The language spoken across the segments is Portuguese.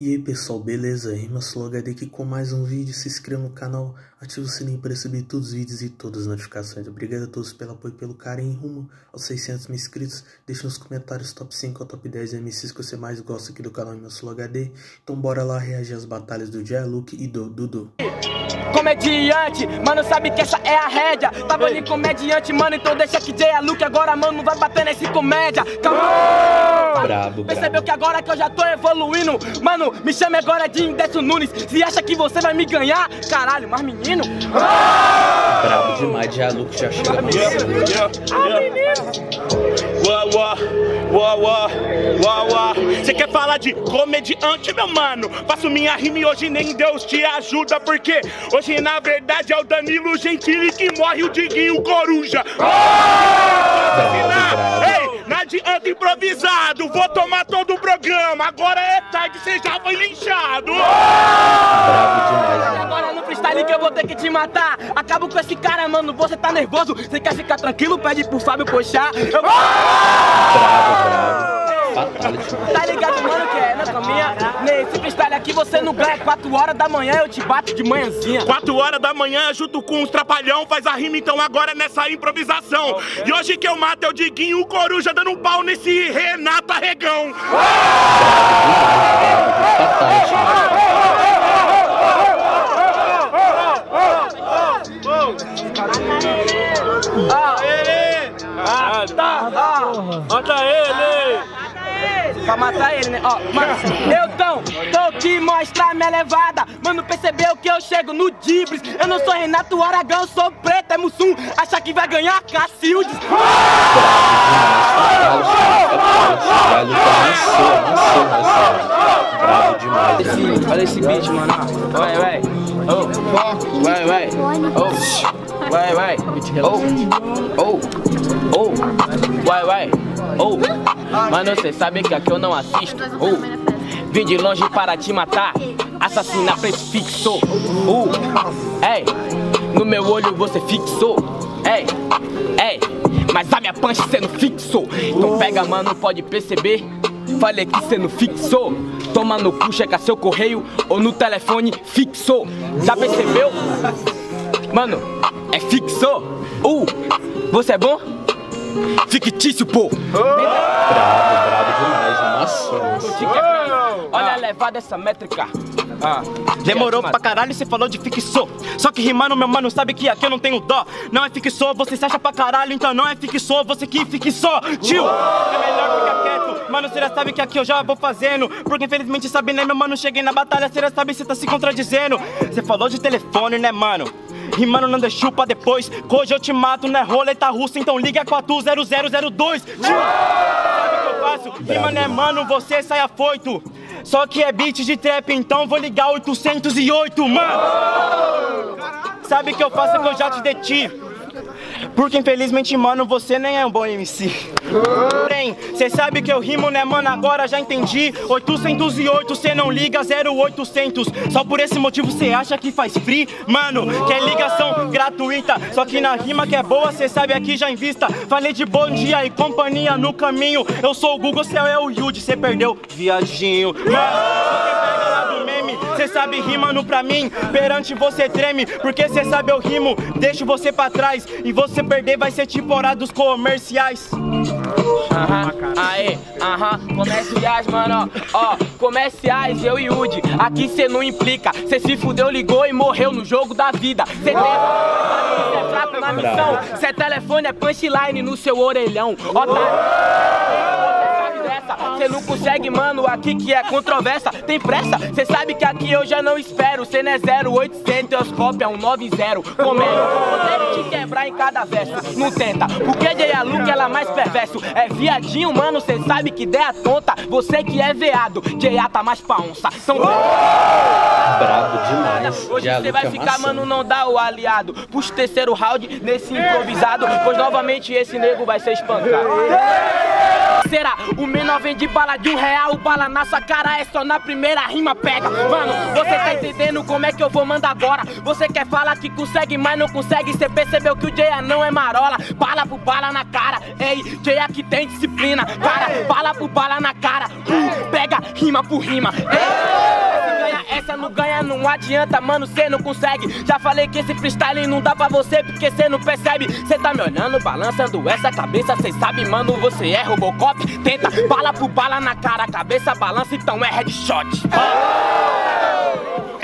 E aí pessoal, beleza? RimaSoloHD aqui com mais um vídeo, se inscreva no canal, ative o sininho para receber todos os vídeos e todas as notificações. Obrigado a todos pelo apoio e pelo carinho rumo aos 600 mil inscritos. Deixe nos comentários top 5 ou top 10 MCs que você mais gosta aqui do canal RimaSoloHD. Então bora lá reagir às batalhas do Jay Luke e do Dudu. Comediante, mano, sabe que essa é a rédea Tava ali comediante, mano, então deixa que Jay Luke agora, mano, vai bater nesse comédia Calma Brabo, Percebeu que agora que eu já tô evoluindo Mano, me chame agora de Indesso Nunes. Se acha que você vai me ganhar, caralho, mas menino. Brabo demais, Jay Luke já chega Ah, menino. Uau, uau, uau, uau, uau. Você quer falar de comediante, meu mano? Faço minha rima e hoje nem Deus te ajuda, porque hoje na verdade é o Danilo Gentili que morre o Diguinho Coruja. Ei, não adianta improvisado, vou tomar todo o programa. Agora é tarde, você já foi linchado. Mano. Agora no freestyle que eu vou ter que te matar Acabo com esse cara, mano, você tá nervoso Você quer ficar tranquilo? Pede pro Fábio Pochá Eu... Brabo. Fatality, mano. Tá ligado, mano, que é na caminha Nesse freestyle aqui você não ganha 4 horas da manhã eu te bato de manhãzinha 4 horas da manhã, junto com os trapalhão, faz a rima então agora nessa improvisação. E hoje que eu mato é o Diguinho, o Coruja dando um pau nesse Renato Arregão. Fatality, Pra matar ele, né? Ó, mano, eu tão, tô aqui mostrar minha levada. Mano, percebeu que eu chego no Dibres. Eu não sou Renato Aragão, sou preto, é Mussum. Acha que vai ganhar Cacildes. Brabo demais. Olha esse beat, mano. Vai, vai. Oh, vai, vai. Oh, vai, vai. Oh, oh, oh. Vai, vai. Oh. Mano, cê sabe que aqui eu não assisto. Oh. Vim de longe para te matar. Assassina prefixo. Uh. Ei. No meu olho você fixou. Ei. Ei. Mas a minha punch cê não fixou. Então pega, mano, pode perceber. Falei que cê não fixou. Toma no cu, checa seu correio ou no telefone fixou. Já percebeu? Mano, é fixou. Uh, você é bom? Fictício, pô. Brabo, brabo demais, amassou. Olha a levada dessa métrica. Demorou pra caralho, você falou de fixou. Só que rimando, meu mano, sabe que aqui eu não tenho dó. Não é fixou, você se acha pra caralho, então não é fixou, você que fixou. Tio, é melhor ficar quieto. Mano, você já sabe que aqui eu já vou fazendo. Porque infelizmente sabe, né, meu mano, cheguei na batalha, você já sabe, você tá se contradizendo. Você falou de telefone, né, mano? Rimando não deixou pra depois. Hoje eu te mato, não é roleta russa, então liga 40002. Tio, sabe o que eu faço? Rima, né, mano, você sai afoito. Só que é beat de trap, então vou ligar 808, mano. Sabe o que eu faço é que eu já te deti. Porque infelizmente, mano, você nem é um bom MC. Porém, cê sabe que eu rimo, né, mano? Agora já entendi. 808, cê não liga 0800. Só por esse motivo cê acha que faz free? Mano, que é ligação gratuita. Só que na rima que é boa, cê sabe aqui já invista. Falei de bom dia e companhia no caminho. Eu sou o Google, cê é o Yudi, cê perdeu, viadinho. Mano, cê sabe rimando pra mim. Perante você treme, porque cê sabe eu rimo. Deixo você pra trás e você perder vai ser tipo hora dos comerciais. Aham, aê, aham, comerciais, mano, ó, ó, comerciais, eu e Udi, aqui cê não implica, cê se fudeu, ligou e morreu no jogo da vida, cê cê é fraco na missão, cê telefone é punchline no seu orelhão, otário. Cê não consegue, mano, aqui que é controvérsia Tem pressa? Cê sabe que aqui eu já não espero. Cê não é 0800, eu cópia é um 90 Comédia, te quebrar em cada verso. Não tenta, porque Jay Luke ela é mais perverso. É viadinho, mano, cê sabe que ideia tonta. Você que é veado, Jay tá mais pra onça. São Brabo demais. Hoje você vai Luke ficar, mano, não dá o aliado. Puxa o terceiro round nesse improvisado Pois novamente esse nego vai ser espancado. Parceira, o menor vende bala de um real, bala na sua cara é só na primeira rima pega. Mano, você tá entendendo como é que eu vou mandar agora? Você quer falar que consegue, mas não consegue. Cê percebeu que o Jaya não é marola. Bala por bala na cara, ei, Jaya que tem disciplina. Cara, bala por bala na cara, uh, pega rima por rima. Ei, ganha essa não ganha, não adianta, mano, cê não consegue. Já falei que esse freestyle não dá pra você porque cê não percebe. Cê tá me olhando, balançando essa cabeça, cê sabe, mano, você é Robocop. Tenta bala por bala na cara, cabeça balança, então é headshot.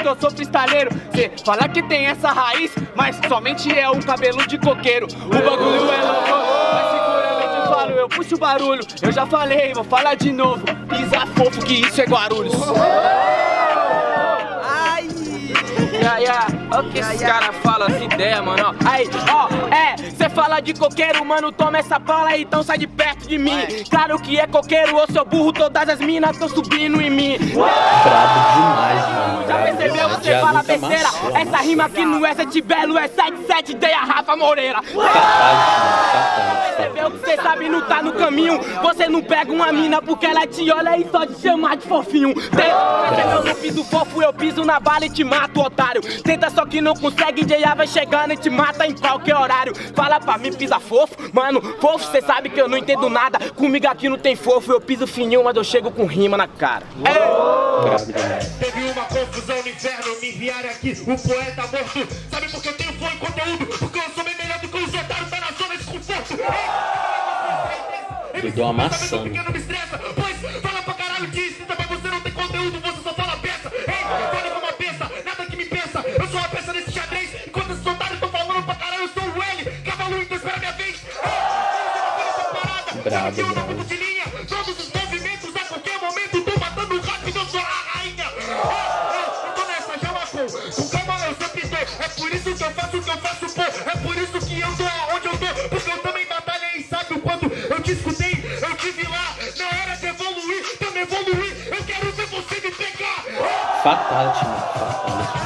Que eu sou freestyleiro, cê fala que tem essa raiz, mas somente é um cabelo de coqueiro. O bagulho é louco, mas seguramente eu falo, eu puxo o barulho. Eu já falei, vou falar de novo. Pisa fofo que isso é Guarulhos. Yeah, yeah. Olha o que esses caras falam, essa ideia, mano. Aí, ó, é, cê fala de coqueiro, mano, toma essa bala então sai de perto de mim. Claro que é coqueiro, ô seu burro, todas as minas tão subindo em mim. Brabo demais, mano. Já percebeu? Você Já fala nunca besteira. amassou, Essa rima aqui não é sete belo, é 77 ideia Rafa Moreira. Percebeu que você sabe não tá no caminho. Você não pega uma mina porque ela te olha e só te chamar de fofinho. Percebeu? No piso fofo, eu piso na bala e te mato, otário. Tenta só que não consegue, J.A. vai chegando e te mata em qualquer horário. Fala pra mim, pisa fofo, mano. Fofo, cê sabe que eu não entendo nada. Comigo aqui não tem fofo, eu piso fininho, mas eu chego com rima na cara. Demais. Teve uma confusão no inferno, me enviaram aqui, o poeta morto. Sabe por que eu tenho e conteúdo? Porque eu sou bem melhor do que os otários da na zona de conforto. Pois De linha, todos os movimentos a qualquer momento, tô matando rápido, eu sou a rainha. Eu tô nessa, já marcou. Com calma eu sempre tô. É por isso que eu faço o que eu faço, pô. É por isso que eu tô aonde eu tô. Porque eu também batalhei, sabe o quanto eu te escutei? Eu tive lá, na hora de evoluir, também evoluir. Eu quero ver você me pegar. Fatality, mano. Fatality.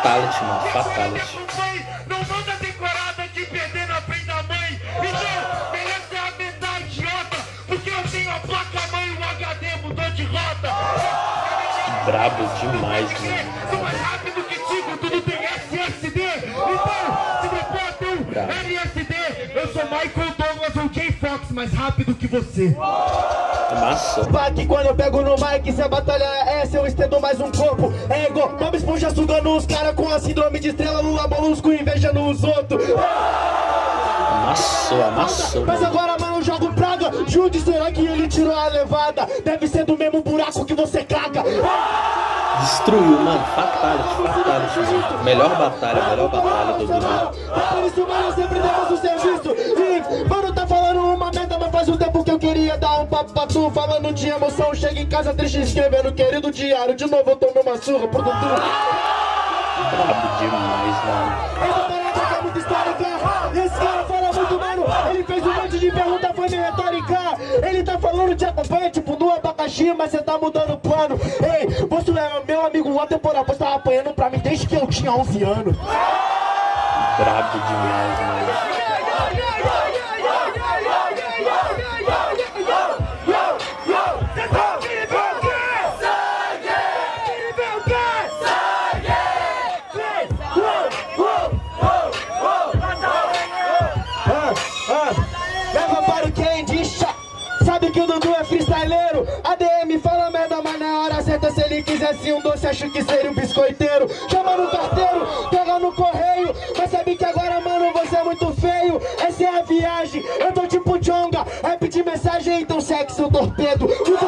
Fatality, mano. Fatality. Não manda decorada de perder na frente da mãe. Então, ser a idiota. Porque eu tenho a placa mãe e o HD mudou de rota. Brabo demais, mano. Sou mais rápido que Tico, tudo tem SSD. Então, se você tem um. LSD, eu sou Michael Douglas ou Jay Fox, mais rápido que você. Amassou. Pac, quando eu pego no mic, se a batalha é essa, eu estendo mais um corpo. É igual Bob Esponja sugando os caras com a síndrome de estrela, Lula molusco invejando os outros. Amassou, amassou. Mas agora, mano, eu jogo praga. Jude, será que ele tirou a levada? Deve ser do mesmo buraco que você caga. Destruiu, mano. Fatality, fatality. Melhor batalha, melhor batalha do. É por isso, mano, eu sempre devo o serviço. Mano, tá papo pra tu. Falando de emoção, chega em casa triste escrevendo, querido diário. De novo eu tomei uma surra pro Dudu. Brabo demais, mano. Essa parada que é muito histórica. Esse cara fala muito, mano. Ele fez um monte de pergunta, foi meio retórica. Ele tá falando de acompanha, tipo, no abacaxi, mas você tá mudando o plano. Ei, você é meu amigo atemporal, você tava apanhando pra mim desde que eu tinha 11 anos. Brabo demais, mano. Que o Dudu é freestyleiro ADM fala merda, mas na hora certa Se ele quiser assim um doce, acho que seria um biscoiteiro. Chama no carteiro, pega no correio. Mas sabe que agora, mano, você é muito feio. Essa é a viagem, eu tô tipo Jonga. Rap de mensagem, então sexo torpedo. Tudo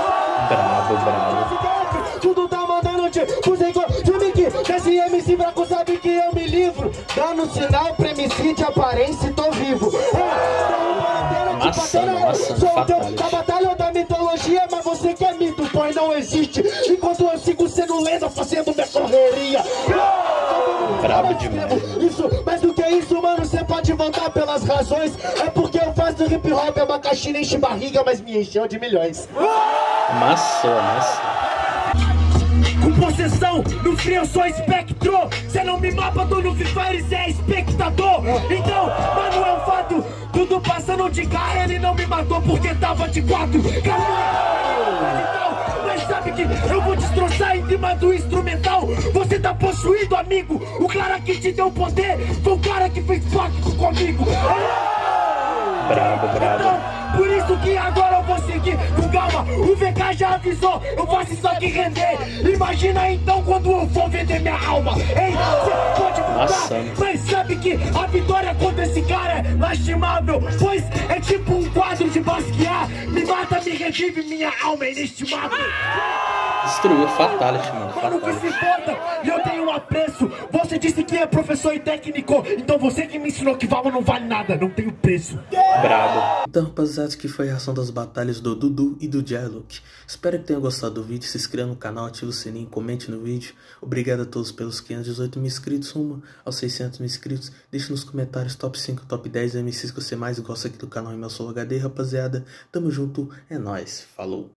Bravo, bravo. tudo tá mandando te Fuzei com Jumik, desse MC fraco sabe que eu me livro Dando sinal pra MC de aparência e tô vivo É, Maçã, Sou o teu fatality. da batalha ou da mitologia Mas você que é mito, pois não existe Enquanto eu sigo sendo lenda, fazendo minha correria Brabo demais. Isso, mais do que isso, mano, você pode voltar pelas razões É porque eu faço hip hop, é uma caixinha enche barriga Mas me encheu de milhões Maçã, maçã. Com possessão, no frio eu sou espectro. Cê não me mapa, tô no Free Fire, é espectador. Então, mano, é um fato. Tudo passando de cara, ele não me matou porque tava de quatro. Então, mas sabe que eu vou destroçar em cima do instrumental. Você tá possuído, amigo. O cara que te deu poder Foi o cara que fez pacto comigo. Brabo, brabo. então, por isso que agora eu vou seguir com calma. O VK já avisou, eu faço isso aqui render. Imagina então quando eu for vender minha alma. Ei, você pode mudar, mas sabe que a vitória contra esse cara é lastimável. Pois é tipo um quadro de Basquiat. Me mata, me revive, minha alma é inestimável. Destruiu Fatality, mano. Mano, que se Fatality. eu tenho um apreço. Você disse que é professor e técnico, então você que me ensinou que Valma não vale nada, não tem preço. Brabo. Então, rapaziada, que foi a reação das batalhas do Dudu e do Dialog. Espero que tenham gostado do vídeo. Se inscreva no canal, ative o sininho, comente no vídeo. Obrigado a todos pelos 518 mil inscritos, rumo aos 600 mil inscritos. Deixe nos comentários top 5, top 10 MCs que você mais gosta aqui do canal Imelson HD, rapaziada. Tamo junto, é nóis. Falou.